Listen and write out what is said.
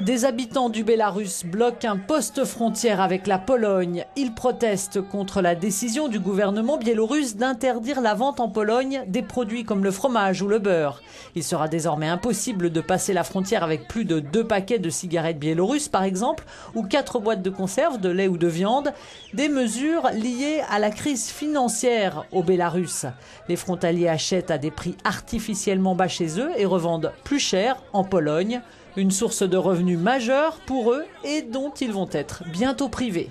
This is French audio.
Des habitants du Bélarus bloquent un poste frontière avec la Pologne. Ils protestent contre la décision du gouvernement biélorusse d'interdire la vente en Pologne des produits comme le fromage ou le beurre. Il sera désormais impossible de passer la frontière avec plus de deux paquets de cigarettes biélorusses par exemple, ou quatre boîtes de conserve, de lait ou de viande. Des mesures liées à la crise financière au Bélarus. Les frontaliers achètent à des prix artificiellement bas chez eux et revendent plus cher en Pologne. Une source de revenus devenue majeure pour eux et dont ils vont être bientôt privés.